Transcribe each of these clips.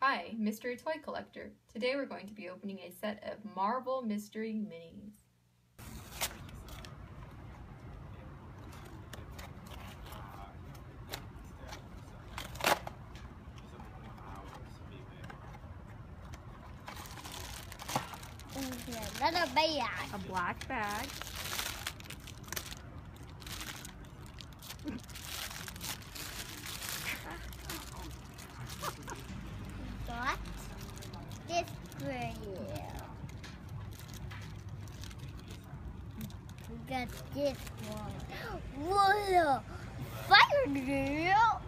Hi, Mystery Toy Collector. Today we're going to be opening a set of Marvel Mystery Minis. Another bag. A black bag, Got this for. We got this one. Whoa! Fire drill!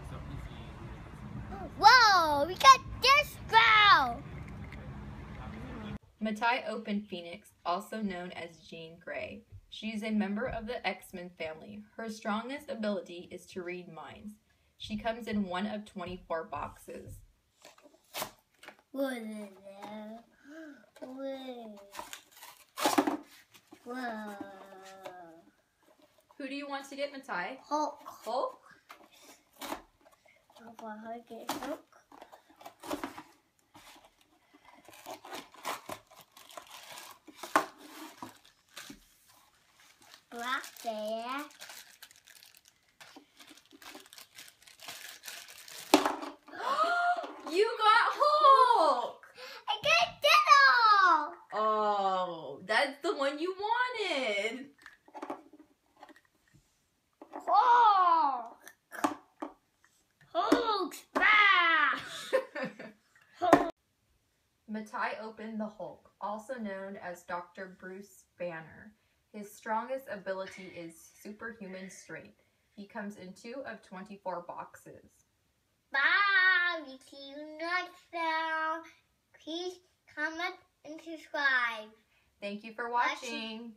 Whoa! We got this girl! Matai Open Phoenix, also known as Jean Grey. She is a member of the X-Men family. Her strongest ability is to read minds. She comes in one of 24 boxes. Whoa! Who do you want to get, Matai? Hulk! Hulk? How about I get Hulk? Black there. you got Hulk! I got Ditto! Oh, that's the one you wanted. Hulk! Hulk smash! Hulk. Matai opened the Hulk, also known as Dr. Bruce Banner. His strongest ability is superhuman strength. He comes in two of 24 boxes. Bye! We see you next time. Please comment and subscribe. Thank you for watching.